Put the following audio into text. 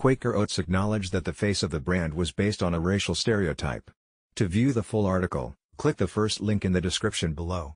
Quaker Oats acknowledged that the face of the brand was based on a racial stereotype. To view the full article, click the first link in the description below.